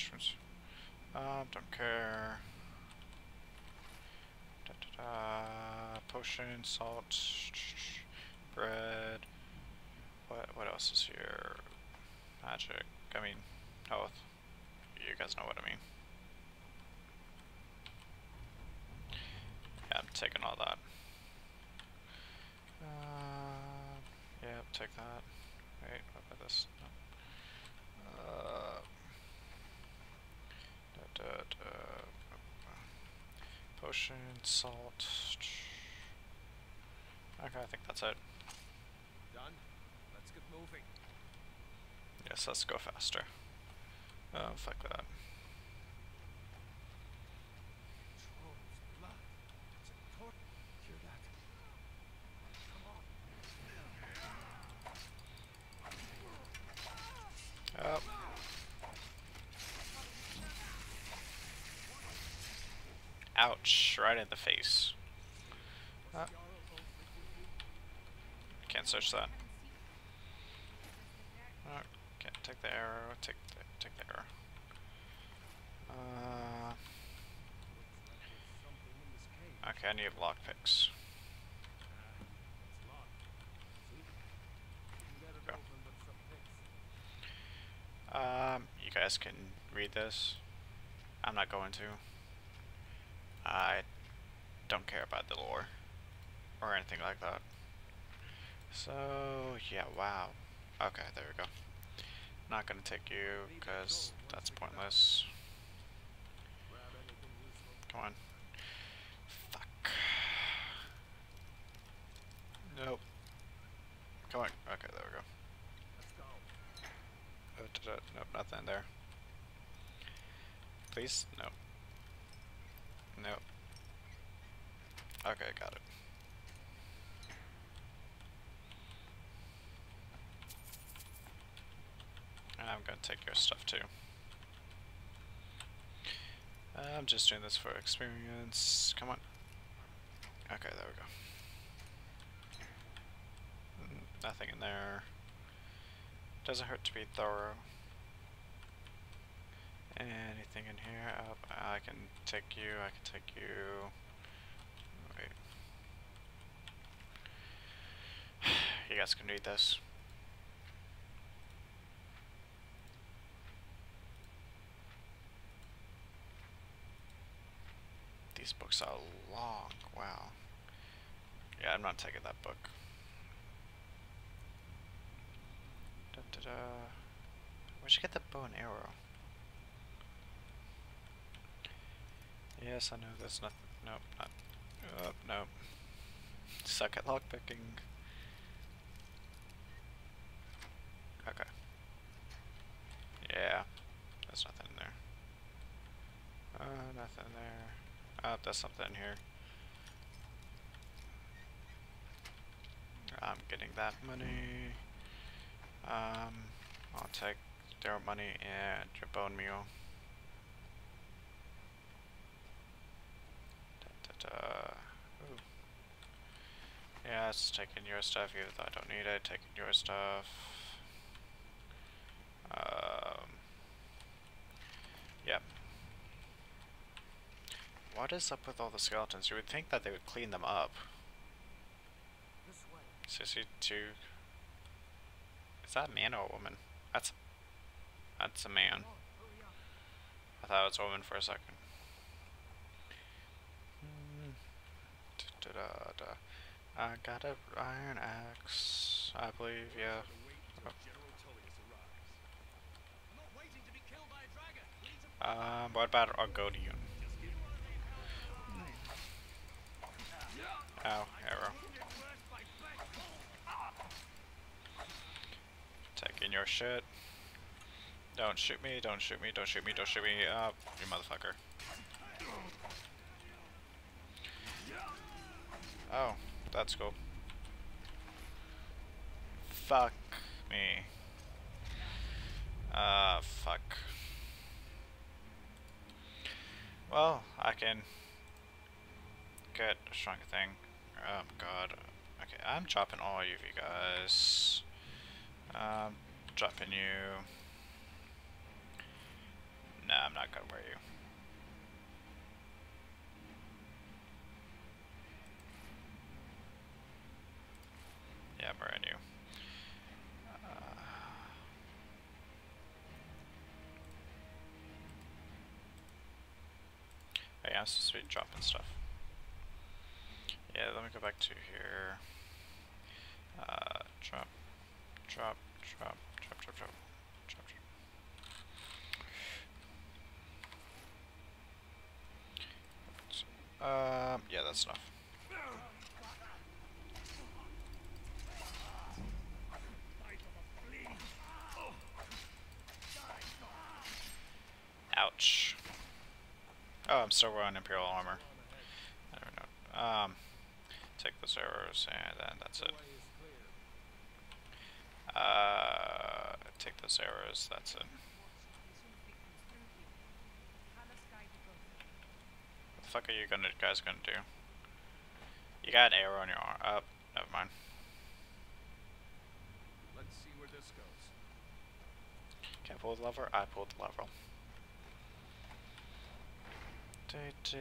mushrooms. Um, don't care. Da, da, da. Potion, salt, bread. What what else is here? Magic. I mean, health. You guys know what I mean. Yeah, I'm taking all that. Uh, yeah, take that. Wait, what about this? No. Uh, da, da, da. Potion, salt. Okay, I think that's it. Done. Let's get moving. Yes, let's go faster. Oh, fuck that. Troll's blood. It's important. Hear that? Come on. Oh. Ouch, right in the face. Uh, can't search that. Oh, can't take the arrow, take the, take the arrow. Uh, okay, I need lockpicks. Um, you guys can read this. I'm not going to. I don't care about the lore or anything like that. So, yeah, wow. Okay, there we go. Not gonna take you because that's pointless. Come on. Fuck. Nope. Come on. Okay, there we go. Uh, Nope, nothing there. Please? No. Nope. Okay, got it. And I'm gonna take your stuff too. I'm just doing this for experience. Come on. Okay, there we go. Mm, Nothing in there. Doesn't hurt to be thorough. Anything in here? Oh, I can take you, I can take you. Wait. You guys can read this. These books are long, wow. Yeah, I'm not taking that book. Da, da, da. Where'd you get the bow and arrow? Yes, I know there's nothing. Nope, not. Uh, nope. Suck at lockpicking. Okay. Yeah, there's nothing in there. Uh, nothing there. Oh, there's something in here. I'm getting that money. Um, I'll take their money and your bone meal. Da, da, da. Ooh. Yeah, it's taking your stuff even though I don't need it. Taking your stuff. Um, yep. What is up with all the skeletons? You would think that they would clean them up. This. Sissy two. Is that a man or a woman? That's that's a man. Come on, hurry up. I thought it was a woman for a second. Hmm. Da, da, da. I got a iron axe, I believe. Yeah. Oh. Um. What about running. Ow, arrow. Taking your shit. Don't shoot me, don't shoot me, don't shoot me, don't shoot me. Uh, you motherfucker. Oh, that's cool. Fuck me. Uh, fuck. Well, I can get a stronger thing. Oh god. Okay, I'm dropping all of you guys. Um, dropping you. No. gonna are you? Yeah, where are you? Uh, yeah, I'm supposed to be dropping stuff. Yeah, let me go back to here. Uh, drop, drop, drop, drop, drop, drop, drop. Um, yeah, that's enough. Ouch. Oh, I'm still wearing Imperial armor. I don't know. Um, take those arrows, and then that's it. Uh, take those arrows, that's it. What the fuck are you gonna guys gonna do? You got an arrow on your arm. Up, never mind. Let's see where this goes. Can I pull the lever? I pulled the lever. Do do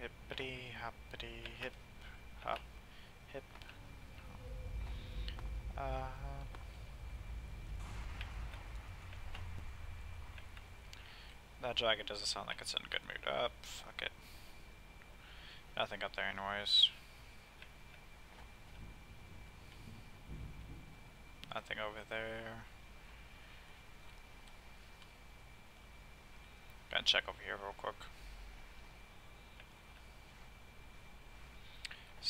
hippity hoppity hip hop hip. Uh. That dragon doesn't sound like it's in good mood. Up, fuck it. Nothing up there, anyways. Nothing over there. Gonna check over here real quick.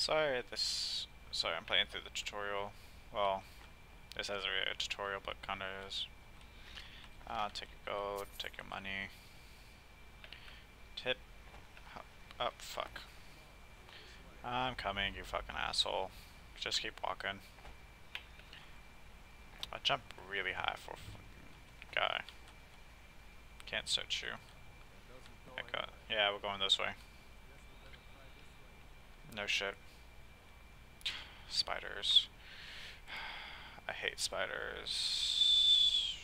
Sorry, this. Sorry, I'm playing through the tutorial. Well, this really a tutorial, but kinda is. Uh, take your gold, take your money. Tip. Up, fuck. I'm coming, you fucking asshole. Just keep walking. I jump really high for a fucking guy. Can't search you. Yeah, we're going this way. No shit. Spiders. I hate spiders.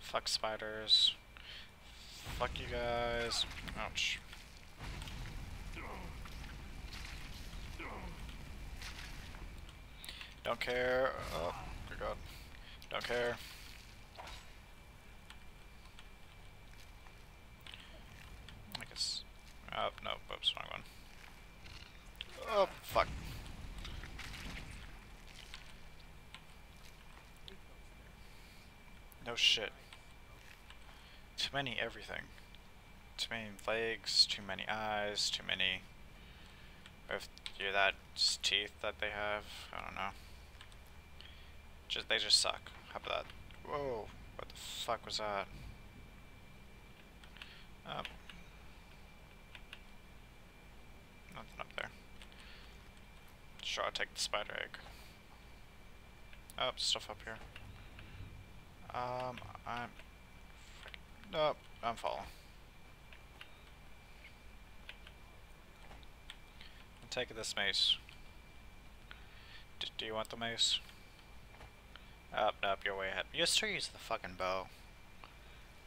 Fuck spiders. Fuck you guys. Ouch. Don't care. Oh, good god. Don't care. I guess. Oh, no, oops, wrong one. Oh, fuck. No shit. Too many everything. Too many legs, too many eyes, too many. If you're that teeth that they have, I don't know. Just they just suck. How about that? Whoa! What the fuck was that? Up. Nothing up there. Sure, I'll take the spider egg. Oh, stuff up here. Um, I'm. Nope, I'm falling. I'm this mace. D do you want the mace? Up, nope, you're way ahead. You still use the fucking bow.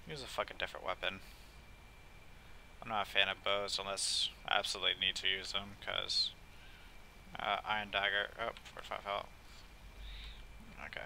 Use a fucking different weapon. I'm not a fan of bows unless I absolutely need to use them, because uh, Iron Dagger, oh, 45 health. Okay.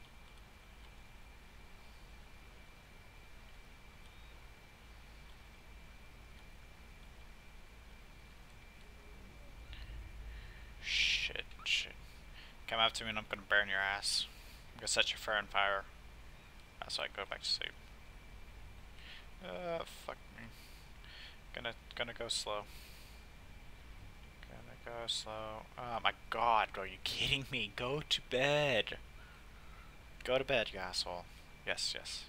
After me and I'm gonna burn your ass. I'm gonna set your fur on fire. That's why I go back to sleep. Uh, fuck me. Gonna, gonna go slow. Gonna go slow. Oh my god, bro, you kidding me? Go to bed. Go to bed, you asshole. Yes, yes.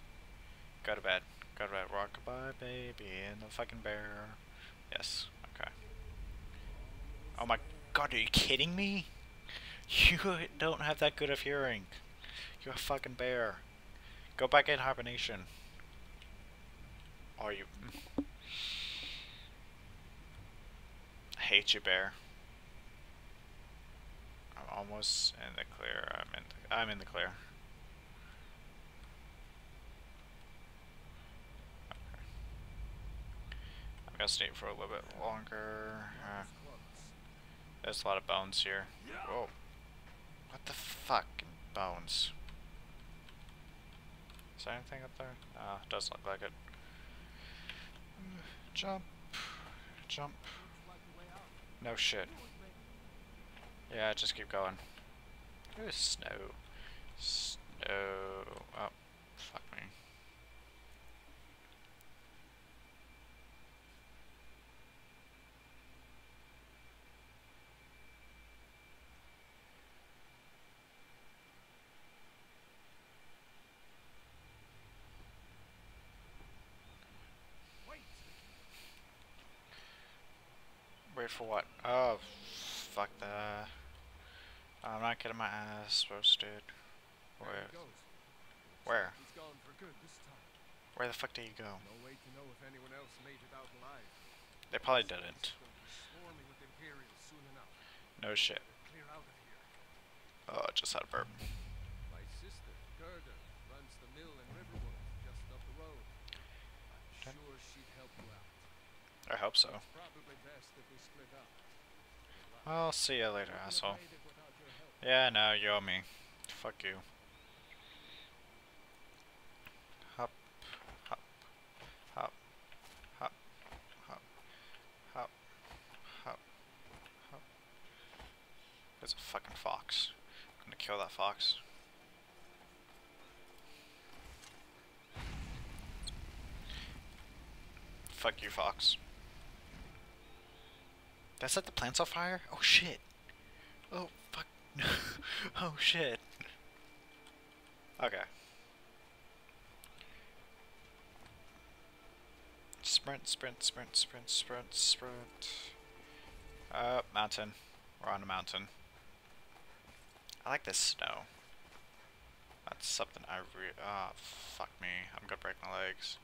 Go to bed. Go to bed. Rockabye, baby, and the fucking bear. Yes. Okay. Oh my god, are you kidding me? You don't have that good of hearing. You're a fucking bear. Go back in hibernation. Are you? I hate you, bear. I'm almost in the clear. I'm in. The, I'm in the clear. I'm gonna stay for a little bit longer. Uh, there's a lot of bones here. Whoa. What the fucking bones? Is there anything up there? Ah, does look like it. Jump. Jump. No shit. Yeah, just keep going. Ooh, snow. Snow. Oh, fuck me. Wait! Wait for what? Oh, fuck the. I'm not getting my ass roasted. Where? Where? He's gone for good this time. Where the fuck did you go? No way to know if anyone else made it out alive. They probably didn't. going to be swarming with Imperials soon enough. No shit. Clear out of here. Oh, I just had a burp. My sister, Gerdur, runs the mill in Riverwood, just up the road. I'm Okay. sure she'd help you out. I hope so. I'll see you later, asshole. Yeah, no, you owe me. Fuck you. Hop, hop, hop, hop, hop, hop, hop, hop. There's a fucking fox. I'm gonna kill that fox. Fuck you, fox. Did I set the plants on fire? Oh shit. Oh fuck. oh shit. Okay. Sprint, sprint, sprint, sprint, sprint, sprint. Uh, mountain. We're on a mountain. I like this snow. That's something I re- ah, fuck me. I'm gonna break my legs.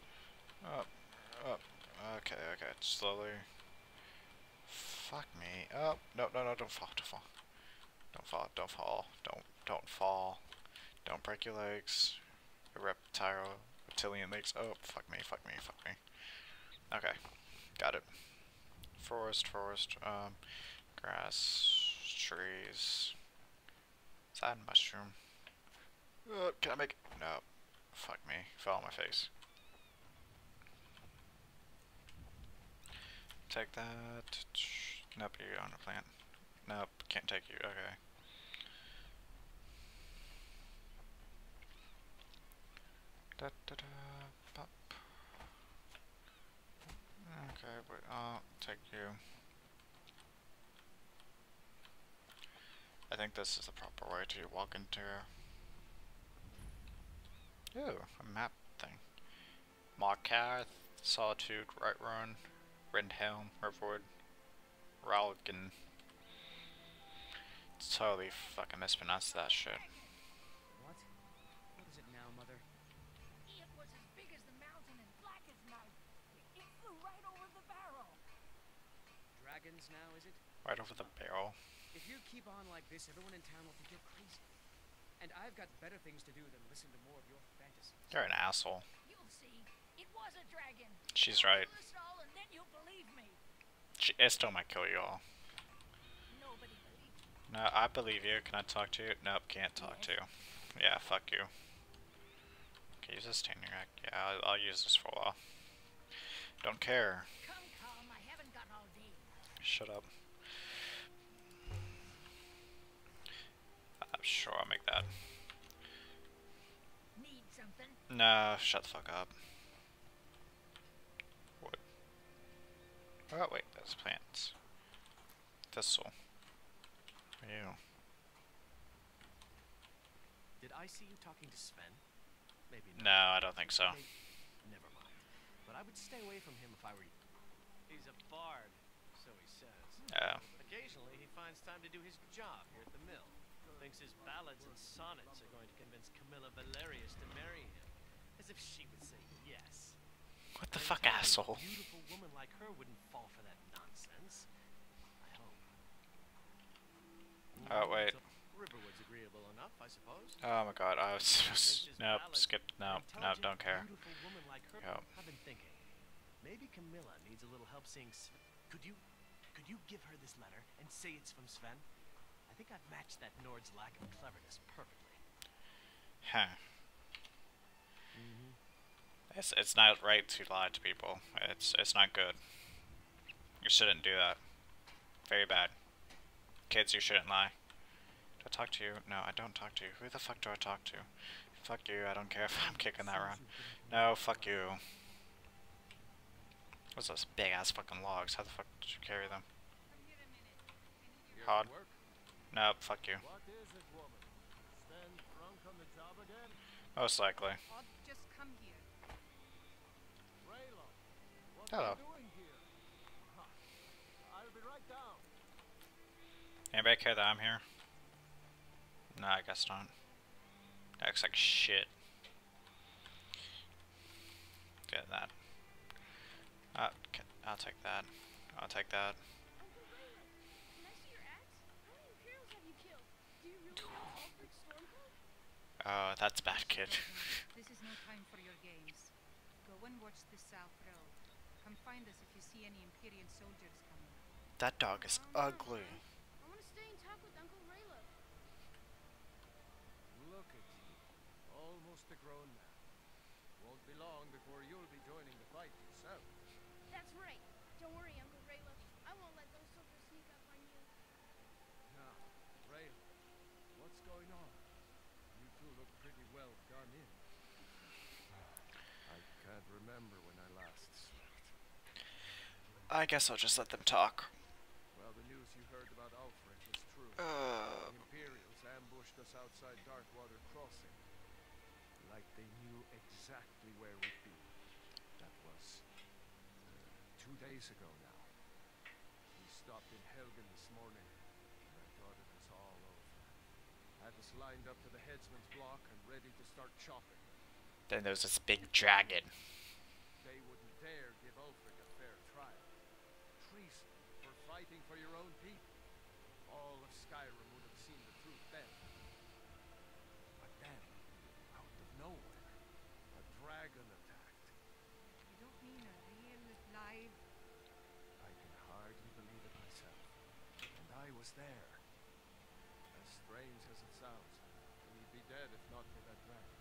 Up, up. Okay, okay, slowly. Fuck me. Oh, no, no, no, don't fall, don't fall. Don't fall, don't fall, don't, don't fall. Don't break your legs. Your reptile, reptilian legs. Oh, fuck me, fuck me, fuck me. Okay, got it. Forest, forest, um, grass, trees. A mushroom? Oh, can I make No. Fuck me, fell on my face. Take that. Nope, you're on a plant. Nope, can't take you. Okay. Da, da, da, bop. Okay, wait, I'll take you. I think this is the proper way to walk into. Ooh, a map thing. Markarth, Solitude, Right Run, Rindhelm, Riverwood, Ralgan. Totally fucking mispronounced that shit. What? What is it now, Mother? It was as big as the mountain and black as night. It, it flew right over the barrel. Dragons now, is it? Right over the barrel. If you keep on like this, everyone in town will think you're crazy. And I've got better things to do than listen to more of your fantasies. You're an asshole. You'll see. It was a dragon. She's right. kill all and then you'll believe me. Still might kill you all. No, I believe you. Can I talk to you? Nope, can't talk to you. Yeah, fuck you. Okay, use this standing rack. Yeah, I'll, I'll use this for a while. Don't care. Shut up. I'm sure I'll make that. No, shut the fuck up. What? Oh, wait, that's plants. Thistle. You. Did I see you talking to Sven? Maybe not. No, I don't think so. Maybe- Never mind. But I would stay away from him if I were you. He's a bard, so he says. Oh. Occasionally, he finds time to do his job here at the mill. Thinks his ballads and sonnets are going to convince Camilla Valerius to marry him. As if she would say yes. What the fuck, asshole? beautiful woman like her wouldn't fall for that nonsense. I hope. Oh, wait. Riverwood's agreeable enough, I suppose. Oh my god, I was Thinks his nope, skip no, no, don't care. Beautiful woman like her. Yep. I've been thinking. Maybe Camilla needs a little help seeing. Sven. Could you, could you give her this letter and say it's from Sven? I think I've matched that Nord's lack of cleverness perfectly. Huh. It's it's not right to lie to people. It's it's not good. You shouldn't do that. Very bad. Kids, you shouldn't lie. Do I talk to you? No, I don't talk to you. Who the fuck do I talk to? Fuck you, I don't care if I'm kicking that around. No, fuck you. What's those big ass fucking logs? How the fuck did you carry them? Hard. Nope, fuck you. What is it, woman? Sven drunk on the job again? Most likely. Hod, just come here. Ralof, what Hello. are you doing here? Ha, I'll be right down. Anybody care that I'm here? No, I guess not. That looks like shit. Get that. Uh, I'll take that. I'll take that. Uncle Ralof, can I see your axe? How many Imperials have you killed? Do you really have Ulfric Stormcloak? Oh, that's bad, kid. This is no time for your games. Go and watch the South Road. Come find us if you see any Imperial soldiers coming. that dog is ugly. I want to stay and talk with Uncle Ralof. Look at you, almost a grown man. Won't be long before you'll be joining the fight yourself. That's right. Don't worry, Uncle Ralof. I won't let those soldiers sneak up on you. Now, Ralof, what's going on? You two look pretty well done in. I can't remember when I last slept. I guess I'll just let them talk. Well, the news you heard about Ulfric was true. Uh, The Imperials ambushed us outside Darkwater Crossing. Like they knew exactly where we'd be. That was uh, two days ago now. We stopped in Helgen this morning, and I thought it was all over. Had us lined up to the headsman's block and ready to start chopping. then there's this big dragon. They wouldn't dare give Ulfric a fair trial. Treason for fighting for your own people. All of Skyrim would have seen the truth then. But then, out of nowhere, a dragon attacked. You don't mean a real live. I can hardly believe it myself. And I was there. As strange as it sounds, we'd be dead if not for that dragon.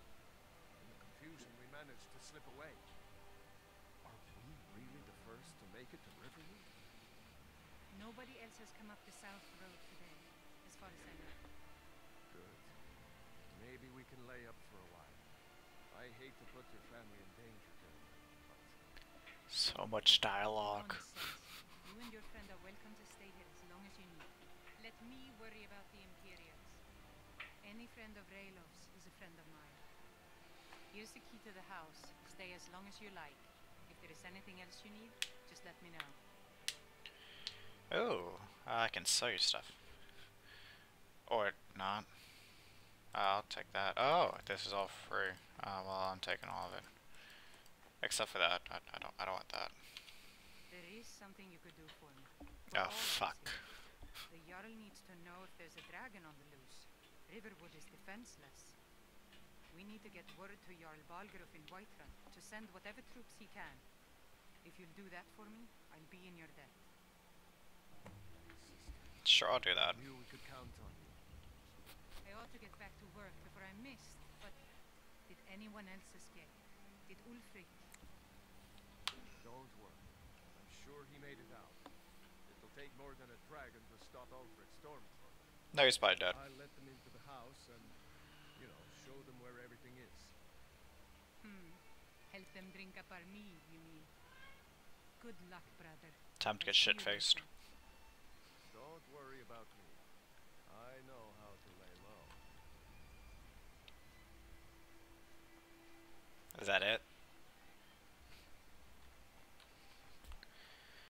In the confusion, we managed to slip away. Are we really the first to make it to Riverwood? Nobody else has come up the South Road today, as far as I know. Good. Maybe we can lay up for a while. I hate to put your family in danger, Gerdur, but So much dialogue. Nonsense. You and your friend are welcome to stay here as long as you need. Let me worry about the Imperials. Any friend of Ralof's is a friend of mine. Here's the key to the house. Stay as long as you like. If there is anything else you need, just let me know. Oh, I can sell you stuff. Or not. I'll take that. Oh, this is all free. Uh, well, I'm taking all of it. Except for that. I, I don't. I don't want that. There is something you could do for me. For Oh all of us fuck. The Jarl needs to know if there's a dragon on the loose. Riverwood is defenseless. We need to get word to Jarl Balgruuf in Whiterun to send whatever troops he can. If you'll do that for me, I'll be in your debt. Sure, I'll do that. knew we could count on you. I ought to get back to work before I missed, but did anyone else escape? Did Ulfric? Don't worry. I'm sure he made it out. It'll take more than a dragon to stop Ulfric Stormcloak. No, he's probably dead. I'll let them into the house and, you know, show them where everything is. Hmm. Help them drink up our mead, you mean? Good luck, brother. Time to get shit you later. faced. Don't worry about me. I know how to lay low. Is that it?